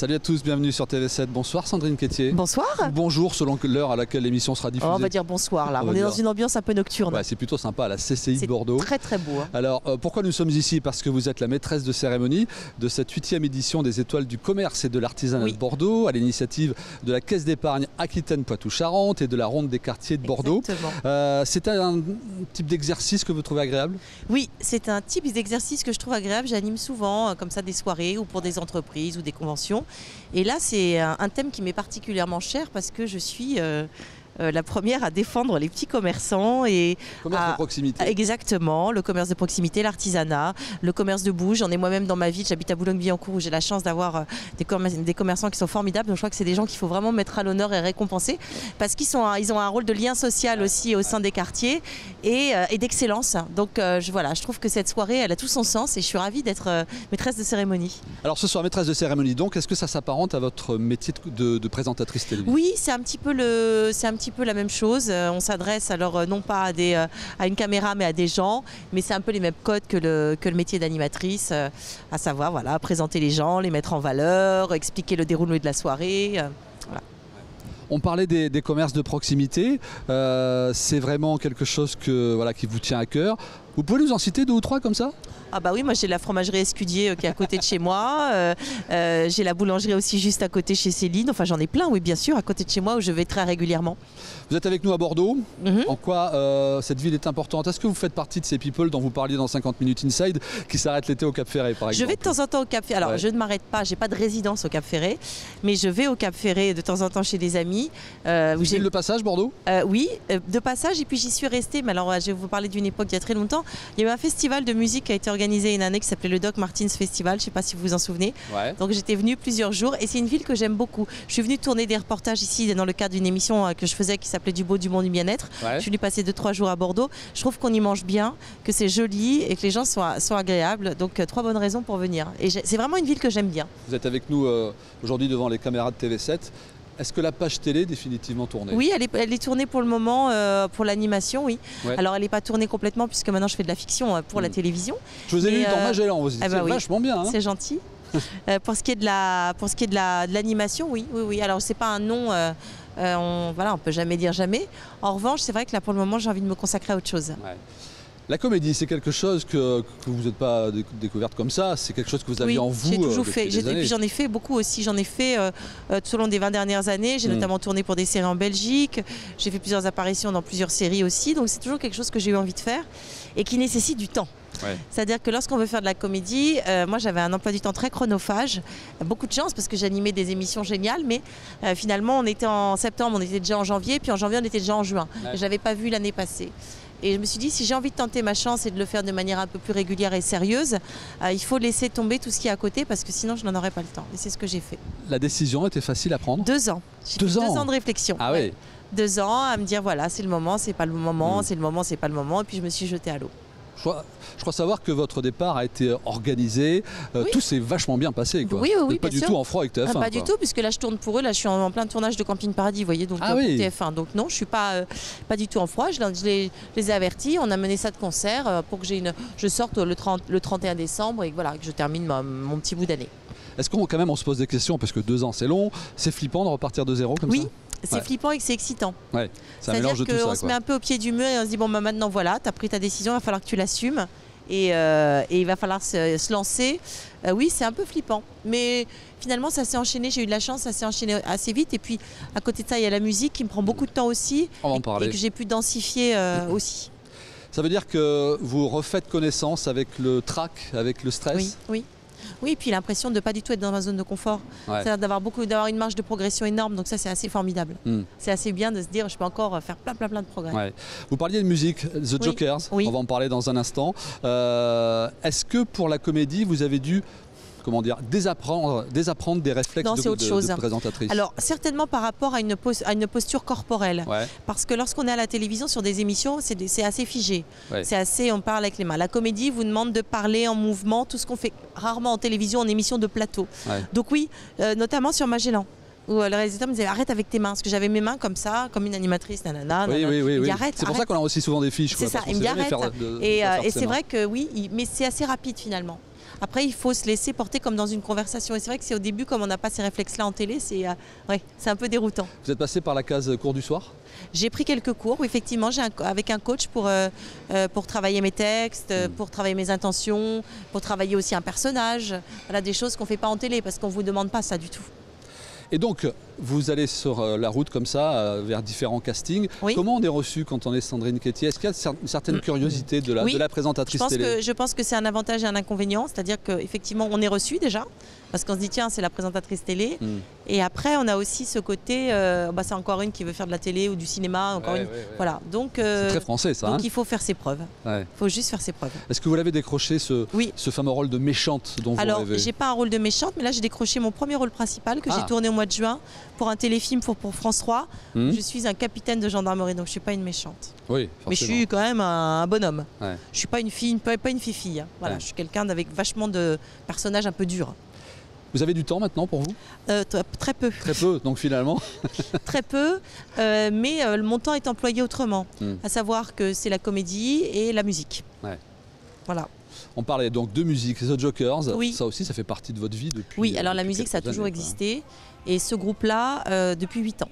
Salut à tous, bienvenue sur TV7. Bonsoir Sandrine Quétier. Bonsoir. Bonjour selon l'heure à laquelle l'émission sera diffusée. Oh, on va dire bonsoir là. On est dire. dans une ambiance un peu nocturne. Ouais, c'est plutôt sympa à la CCI de Bordeaux. très très beau. hein. Alors euh, pourquoi nous sommes ici? Parce que vous êtes la maîtresse de cérémonie de cette huitième édition des Étoiles du commerce et de l'artisanat Oui. de Bordeaux à l'initiative de la Caisse d'épargne Aquitaine Poitou-Charentes et de la Ronde des quartiers de Bordeaux. Euh, c'est un type d'exercice que vous trouvez agréable? Oui, c'est un type d'exercice que je trouve agréable. J'anime souvent euh, comme ça des soirées ou pour des entreprises ou des conventions. Et là, c'est un, thème qui m'est particulièrement cher parce que je suis euh, la première à défendre les petits commerçants et Commerce de proximité. Exactement, le commerce de proximité, l'artisanat, le commerce de bouche. J'en ai moi-même dans ma ville, j'habite à Boulogne-Billancourt où j'ai la chance d'avoir euh, des, commer- des commerçants qui sont formidables. Donc je crois que c'est des gens qu'il faut vraiment mettre à l'honneur et récompenser parce qu'ils sont, un- ils ont un rôle de lien social aussi au sein des quartiers et, euh, et d'excellence. Donc euh, je, voilà, je trouve que cette soirée, elle a tout son sens et je suis ravie d'être euh, maîtresse de cérémonie. Alors ce soir, maîtresse de cérémonie, donc est-ce que ça s'apparente à votre métier de, de présentatrice télévision? Oui, c'est un petit peu le, c'est un petit peu la même chose. Euh, on s'adresse alors euh, non pas à des, euh, à une caméra, mais à des gens, mais c'est un peu les mêmes codes que le, que le métier d'animatrice, à savoir voilà, présenter les gens, les mettre en valeur, expliquer le déroulement de la soirée. On parlait des, commerces de proximité. C'est vraiment quelque chose que, voilà, qui vous tient à cœur. Vous pouvez nous en citer deux ou trois comme ça? Ah bah oui, moi j'ai la fromagerie Escudier euh, qui est à côté de chez moi. Euh, euh, j'ai la boulangerie aussi juste à côté chez Céline. Enfin j'en ai plein, oui bien sûr, à côté de chez moi où je vais très régulièrement. Vous êtes avec nous à Bordeaux. Mhm. En quoi cette ville est importante? Est-ce que vous faites partie de ces people dont vous parliez dans 50 minutes inside qui s'arrêtent l'été au Cap Ferré par Je exemple vais de temps en temps au Cap Ferré. Alors, Ouais. je ne m'arrête pas, j'ai pas de résidence au Cap Ferré, mais je vais au Cap Ferré de temps en temps chez des amis. Vous j'ai- le passage Bordeaux? Oui, de passage, et puis j'y suis restée. Mais alors, je vais vous parler d'une époque il y a très longtemps. Il y a eu un festival de musique qui a été organisé une année qui s'appelait le Doc Martins Festival. Je ne sais pas si vous vous en souvenez. Ouais. Donc j'étais venue plusieurs jours et c'est une ville que j'aime beaucoup. Je suis venue tourner des reportages ici dans le cadre d'une émission euh, que je faisais qui s'appelait Du beau, du bon, du bien-être. Ouais. Je suis venue passer 2-3 jours à Bordeaux. Je trouve qu'on y mange bien, que c'est joli et que les gens sont, sont agréables. Donc euh, trois bonnes raisons pour venir. Et c'est vraiment une ville que j'aime bien. Vous êtes avec nous euh, aujourd'hui devant les caméras de TV7. Est-ce que la page télé est définitivement tournée? Oui, elle est, elle est tournée pour le moment euh, pour l'animation, oui. Ouais. Alors elle n'est pas tournée complètement puisque maintenant je fais de la fiction euh, pour la Mm. télévision. Je vous ai vu dans euh, Magellan, vous étiez bah oui. vachement bien. hein C'est gentil. Euh, pour ce qui est de la, pour ce qui est de la, de l'animation, oui, oui, oui. Alors c'est pas un nom. on, voilà, on peut jamais dire jamais. En revanche, c'est vrai que là pour le moment, j'ai envie de me consacrer à autre chose. Ouais. La comédie, c'est quelque chose que, que vous n'êtes pas déc- découverte comme ça, c'est quelque chose que vous aviez oui, en vous j'ai euh, toujours depuis fait. j'en ai fait beaucoup aussi. J'en ai fait euh, euh, tout au long des 20 dernières années. J'ai Mm. notamment tourné pour des séries en Belgique. J'ai fait plusieurs apparitions dans plusieurs séries aussi. Donc c'est toujours quelque chose que j'ai eu envie de faire et qui nécessite du temps. Ouais. C'est-à-dire que lorsqu'on veut faire de la comédie, euh, moi j'avais un emploi du temps très chronophage, beaucoup de chance parce que j'animais des émissions géniales, mais euh, finalement on était en septembre, on était déjà en janvier, puis en janvier on était déjà en juin. Ouais. Je l'avais pas vu l'année passée. Et je me suis dit, si j'ai envie de tenter ma chance et de le faire de manière un peu plus régulière et sérieuse, euh, il faut laisser tomber tout ce qui est à côté parce que sinon je n'en aurais pas le temps. Et c'est ce que j'ai fait. La décision était facile à prendre Deux ans. Deux ans Deux ans de réflexion. Ah Ouais. oui Deux ans à me dire, voilà, c'est le moment, c'est pas le moment, Mm. c'est le moment, c'est pas le moment. Et puis je me suis jetée à l'eau. Je crois, je crois savoir que votre départ a été organisé, euh, Oui. tout s'est vachement bien passé. Quoi. Oui, oui, oui, êtes pas du sûr. tout en froid avec TF1. Ah, pas quoi. du tout, puisque là je tourne pour eux. Là je suis en, en plein tournage de Camping Paradis, vous voyez, donc Ah euh, oui. TF1. Donc non, je suis pas, euh, pas du tout en froid. Je, les- je les, je les ai avertis. On a mené ça de concert euh, pour que une, je sorte le, 30, le 31 décembre et que, voilà, que je termine ma- mon petit bout d'année. Est-ce qu'on quand même on se pose des questions parce que deux ans c'est long, c'est flippant de repartir de zéro comme Oui, ça? C'est Ouais. flippant et que c'est excitant. C'est-à-dire qu'on se met un peu au pied du mur et on se dit bon bah maintenant voilà, tu as pris ta décision, il va falloir que tu l'assumes. Et, euh, et il va falloir se, se lancer. Euh, oui, c'est un peu flippant. Mais finalement, ça s'est enchaîné. J'ai eu de la chance, ça s'est enchaîné assez vite. Et puis, à côté de ça, il y a la musique qui me prend beaucoup de temps aussi. On va en et, et que j'ai pu densifier euh, aussi. Ça veut dire que vous refaites connaissance avec le trac, avec le stress? Oui, oui. Oui, puis l'impression de ne pas du tout être dans ma zone de confort. Ouais. C'est-à-dire d'avoir beaucoup, d'avoir une marge de progression énorme. Donc ça, c'est assez formidable. Hmm. C'est assez bien de se dire, je peux encore faire plein, plein, plein de progrès. Ouais. Vous parliez de musique, The Oui. Jokers, Oui. on va en parler dans un instant. Euh, Est-ce que pour la comédie, vous avez dû comment dire, désapprendre, désapprendre des réflexes Non, de, autre de- chose. de présentatrice Alors, certainement par rapport à une, pos- à une posture corporelle. Ouais, Parce que lorsqu'on est à la télévision sur des émissions, c'est assez figé. Ouais. C'est assez, on parle avec les mains. La comédie vous demande de parler en mouvement, tout ce qu'on fait rarement en télévision, en émission de plateau. Ouais. Donc oui, euh, notamment sur Magellan. Où euh, le réalisateur me disait arrête avec tes mains, parce que j'avais mes mains comme ça, comme une animatrice, nanana. oui, nanana. oui, oui. Il dit, arrête, C'est pour ça qu'on a aussi souvent des fiches. C'est ça, il me dit arrête. de- Et, euh, et c'est vrai que oui, il- mais c'est assez rapide finalement. Après, il faut se laisser porter comme dans une conversation. Et c'est vrai que c'est au début, comme on n'a pas ces réflexes-là en télé, c'est euh, ouais, un peu déroutant. Vous êtes passé par la case cours du soir? J'ai pris quelques cours, effectivement, j'ai un- avec un coach pour, euh, euh, pour travailler mes textes, euh, Mm. pour travailler mes intentions, pour travailler aussi un personnage. Voilà, des choses qu'on ne fait pas en télé parce qu'on ne vous demande pas ça du tout. Et donc, vous allez sur euh, la route comme ça, euh, vers différents castings. Oui. Comment on est reçu quand on est Sandrine Quétier? Est-ce qu'il y a une certaine curiosité de la, Oui. de la Je présentatrice pense, télé? que, je pense que c'est un avantage et un inconvénient, c'est-à-dire qu'effectivement, on est reçu déjà, parce qu'on se dit, tiens, c'est la présentatrice télé. Hmm. Et après, on a aussi ce côté, euh, bah, c'est encore une qui veut faire de la télé ou du cinéma, encore Ouais, une. ouais, ouais. Voilà, donc, C'est euh, très français ça. donc hein? il faut faire ses preuves. Il faut juste faire ses preuves. Est-ce que vous l'avez décroché ce, Oui. ce fameux rôle de méchante dont vous Alors, rêvez? j'ai pas un rôle de méchante, mais là, j'ai décroché mon premier rôle principal que Ah. j'ai tourné au mois de juin pour un téléfilm pour, pour France 3. Hmm Je suis un capitaine de gendarmerie, donc je suis pas une méchante. Oui, Mais je forcément. suis quand même un, un bonhomme. Ouais. Je suis pas une fille, pas, pas une fille. Voilà, Ouais. je suis quelqu'un avec vachement de personnages un peu durs. Vous avez du temps maintenant pour vous? Euh, très peu, Très peu, donc finalement. très peu, euh, mais euh, mon temps est employé autrement. Hmm. À savoir que c'est la comédie et la musique. Ouais. Voilà. On parlait donc de musique, The Jokers. Oui. Ça aussi, ça fait partie de votre vie depuis. Oui, alors la musique, ça a toujours années, existé. Et ce groupe-là, euh, depuis 8 ans,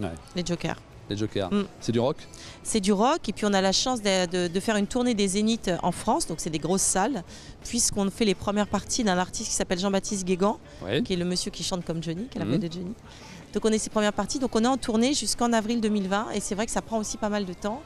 Ouais. les Jokers. Les Jokers. Mm. C'est du rock? C'est du rock et puis on a la chance de, de- de faire une tournée des Zéniths en France, donc c'est des grosses salles, puisqu'on fait les premières parties d'un artiste qui s'appelle Jean-Baptiste Guégan, qui est le monsieur qui chante comme Johnny, qui a la voix de Johnny. Donc on est ses premières parties, donc on est en tournée jusqu'en avril 2020 et c'est vrai que ça prend aussi pas mal de temps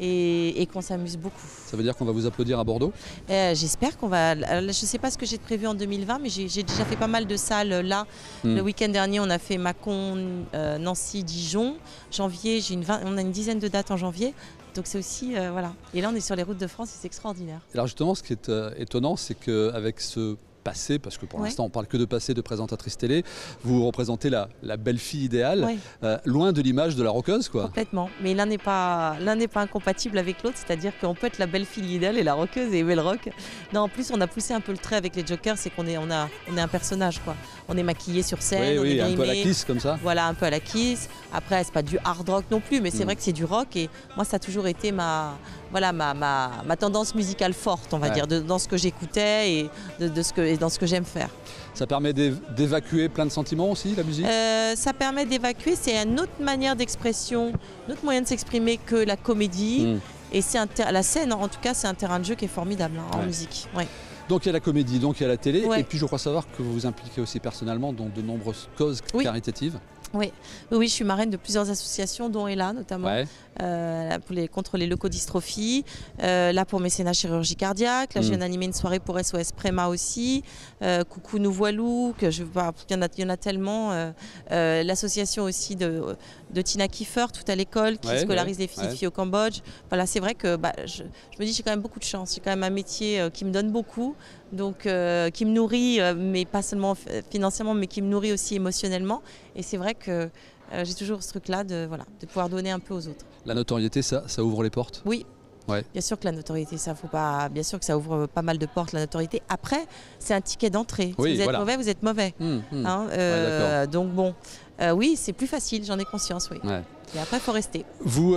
et, et qu'on s'amuse beaucoup. Ça veut dire qu'on va vous applaudir à Bordeaux? Euh, J'espère qu'on va. Je ne sais pas ce que j'ai prévu en 2020, mais j'ai déjà fait pas mal de salles euh, là. Hmm. Le week-end dernier, on a fait Mâcon, euh, Nancy, Dijon. Janvier, une on a une dizaine de dates en janvier. Donc c'est aussi euh, voilà. Et là, on est sur les routes de France, et c'est extraordinaire. Alors justement, ce qui est étonnant, c'est qu'avec ce passé, parce que pour Ouais. l'instant on parle que de passé de présentatrice télé, vous représentez la, la belle fille idéale, Ouais. euh, loin de l'image de la rockeuse quoi. Complètement. Mais l'un n'est pas l'un n'est pas incompatible avec l'autre, c'est-à-dire qu'on peut être la belle fille idéale et la rockeuse et aimer le rock. Non, en plus, on a poussé un peu le trait avec les Jokers, c'est qu'on est on a on est un personnage quoi. On est maquillé sur scène, oui, on oui, est un peu à la kiss comme ça. Voilà, un peu à la Kiss. Après, c'est pas du hard rock non plus, mais c'est Mm. vrai que c'est du rock. Et moi, ça a toujours été ma, voilà, ma, ma, ma tendance musicale forte, on va Ouais. dire, de- dans ce que j'écoutais et, de, de ce que, et dans ce que j'aime faire. Ça permet d'év- d'évacuer plein de sentiments aussi, la musique? Euh, ça permet d'évacuer, c'est une autre manière d'expression, un autre moyen de s'exprimer que la comédie. Mm. Et c'est la scène, en tout cas, c'est un terrain de jeu qui est formidable hein, en musique. Ouais. Donc il y a la comédie, donc il y a la télé, Ouais. et puis je crois savoir que vous vous impliquez aussi personnellement dans de nombreuses causes Oui. caritatives. Oui, oui, je suis marraine de plusieurs associations, dont ELA notamment. Ouais. Euh, pour les, contre les leucodystrophies, euh, là pour mécénat chirurgie cardiaque, là je Mm. viens d'animer une soirée pour SOS Préma aussi, euh, Coucou nous voilou, que je bah, il y en a, il y en a tellement, euh, l'association aussi de, de Tina Kiefer, tout à l'école, qui Ouais, scolarise ouais, les filles, ouais. filles au Cambodge. Voilà, c'est vrai que bah, je, je me dis j'ai quand même beaucoup de chance, j'ai quand même un métier qui me donne beaucoup, donc euh, qui me nourrit, mais pas seulement financièrement, mais qui me nourrit aussi émotionnellement. Et c'est vrai que euh, j'ai toujours ce truc-là de, voilà, de pouvoir donner un peu aux autres. La notoriété, ça, ça ouvre les portes? Oui. Ouais. Bien sûr que la notoriété, ça faut pas. Bien sûr que ça ouvre pas mal de portes, la notoriété. Après, c'est un ticket d'entrée. Oui, si vous êtes voilà. mauvais, vous êtes mauvais. Hum, hum. Hein, euh, donc bon, Euh, oui, c'est plus facile, j'en ai conscience, oui. Ouais. Et après, il faut rester. Vous,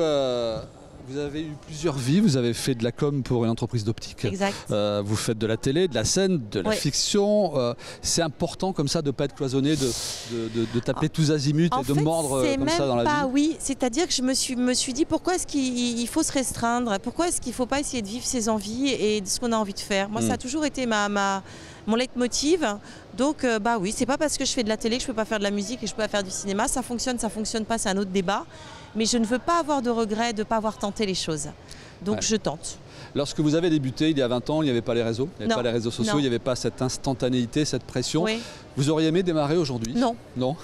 vous avez eu plusieurs vies, vous avez fait de la com pour une entreprise d'optique. Exact. Euh, vous faites de la télé, de la scène, de la fiction. euh, c'est important comme ça de ne pas être cloisonné, de, de, de- de taper tous azimuts En et de fait, mordre euh, c'est comme même ça dans la pas vie. oui. C'est-à-dire que je me suis, me suis dit pourquoi est-ce qu'il il faut se restreindre? Pourquoi est-ce qu'il ne faut pas essayer de vivre ses envies et de ce qu'on a envie de faire? Moi, ça a toujours été ma, ma, mon leitmotiv. Donc, euh, bah oui, c'est pas parce que je fais de la télé que je peux pas faire de la musique et je peux pas faire du cinéma. Ça fonctionne, ça fonctionne pas, c'est un autre débat. Mais je ne veux pas avoir de regrets de ne pas avoir tenté les choses. Donc, Ouais. je tente. Lorsque vous avez débuté il y a 20 ans, il n'y avait pas les réseaux, il n'y avait Non. pas les réseaux sociaux, Non. il n'y avait pas cette instantanéité, cette pression. Oui. Vous auriez aimé démarrer aujourd'hui? Non. Non?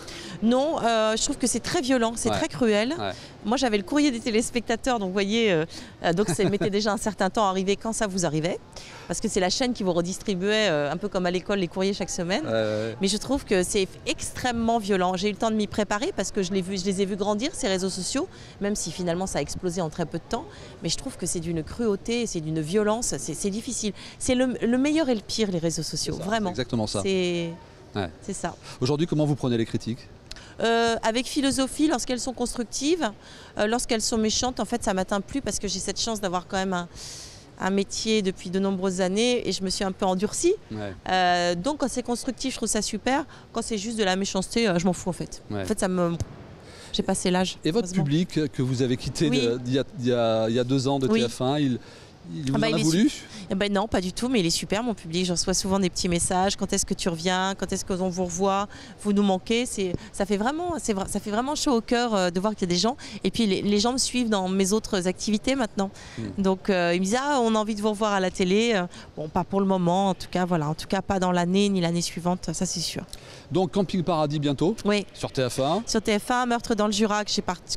Non, euh, je trouve que c'est très violent, c'est Ouais. très cruel. Ouais. Moi, j'avais le courrier des téléspectateurs, donc vous voyez, euh, donc ça mettait déjà un certain temps à arriver quand ça vous arrivait, parce que c'est la chaîne qui vous redistribuait euh, un peu comme à l'école les courriers chaque semaine. Euh, Mais je trouve que c'est extrêmement violent. J'ai eu le temps de m'y préparer parce que je, vu, je les ai vus grandir, ces réseaux sociaux, même si finalement ça a explosé en très peu de temps. Mais je trouve que c'est d'une cruauté, c'est d'une violence, c'est difficile. C'est le, le meilleur et le pire, les réseaux sociaux, ça, vraiment. exactement ça. C'est Ouais. c'est ça. Aujourd'hui, comment vous prenez les critiques? Euh, avec philosophie, lorsqu'elles sont constructives, euh, lorsqu'elles sont méchantes, en fait, ça m'atteint plus parce que j'ai cette chance d'avoir quand même un, un métier depuis de nombreuses années et je me suis un peu endurcie. Ouais. Euh, donc quand c'est constructif, je trouve ça super. Quand c'est juste de la méchanceté, je m'en fous en fait. Ouais. En fait, ça me. J'ai passé l'âge. Et votre public que vous avez quitté Oui. de- d'il y, a- il y a- il y a deux ans de Oui. TF1, il, il vous Ah bah, en a voulu Eh ben non, pas du tout, mais il est super mon public. Je reçois souvent des petits messages. Quand est-ce que tu reviens? Quand est-ce qu'on vous revoit? Vous nous manquez? Ça fait vraiment, ça fait vraiment chaud au cœur euh, de voir qu'il y a des gens. Et puis les, les gens me suivent dans mes autres activités maintenant. Mm. Donc euh, ils me disent ah on a envie de vous revoir à la télé. Euh, Bon pas pour le moment, en tout cas voilà, en tout cas pas dans l'année ni l'année suivante, ça c'est sûr. Donc Camping Paradis bientôt Oui. sur TF1. Sur TF1, Meurtre dans le Jura, que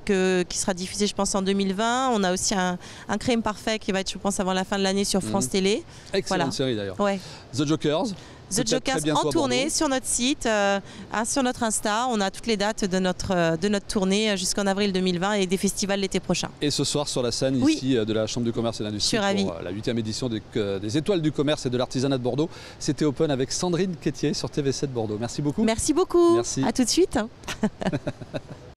que- qui sera diffusé, je pense, en 2020. On a aussi un, un crime parfait qui va être, je pense, avant la fin de l'année sur France Mhm. Télé. Excellente Voilà. série d'ailleurs. Ouais. The Jokers. The Jokers en tournée sur notre site, euh, hein, sur notre Insta. On a toutes les dates de notre, euh, de notre tournée euh, jusqu'en avril 2020 et des festivals l'été prochain. Et ce soir sur la scène Oui. ici de la Chambre du commerce et de l'industrie pour euh, la huitième édition des, euh, des étoiles du commerce et de l'artisanat de Bordeaux. C'était Open avec Sandrine Quétier sur TV7 Bordeaux. Merci beaucoup. Merci beaucoup. Merci. À tout de suite.